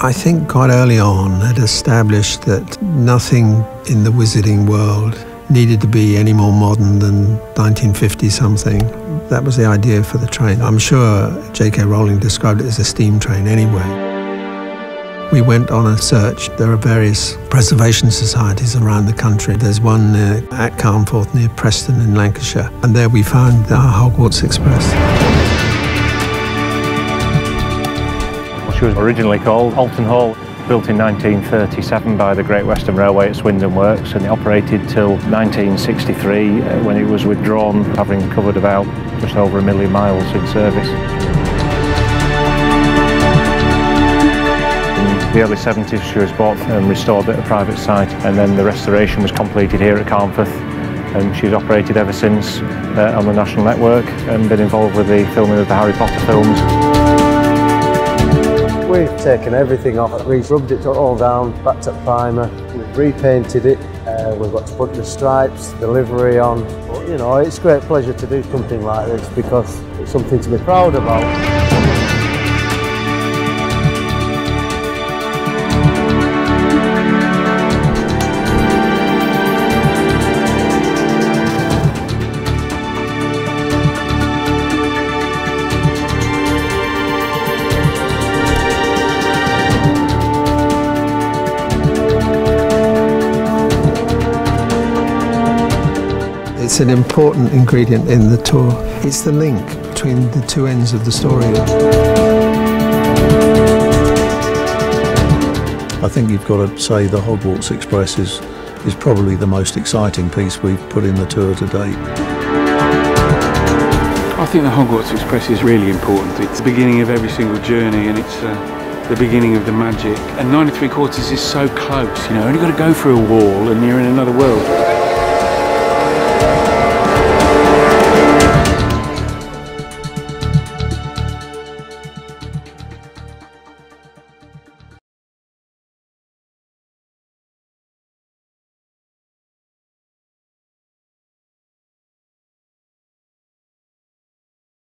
I think quite early on had established that nothing in the wizarding world needed to be any more modern than 1950 something. That was the idea for the train. I'm sure J.K. Rowling described it as a steam train anyway. We went on a search. There are various preservation societies around the country. There's one at Carnforth near Preston in Lancashire, and there we found the Hogwarts Express. She was originally called Olton Hall built in 1937 by the Great Western Railway at Swindon Works and it operated till 1963 uh, when it was withdrawn having covered about just over a million miles in service. In the early 70s she was bought and restored at a private site and then the restoration was completed here at Carnforth and she's operated ever since uh, on the national network and been involved with the filming of the Harry Potter films. We've taken everything off, we've rubbed it all down, backed up primer, we've repainted it, uh, we've got to put the stripes, the livery on. But, you know, it's great pleasure to do something like this because it's something to be proud about. It's an important ingredient in the tour. It's the link between the two ends of the story. I think you've got to say the Hogwarts Express is, is probably the most exciting piece we've put in the tour to date. I think the Hogwarts Express is really important. It's the beginning of every single journey and it's uh, the beginning of the magic. And 93 quarters is so close, you know, only got to go through a wall and you're in another world.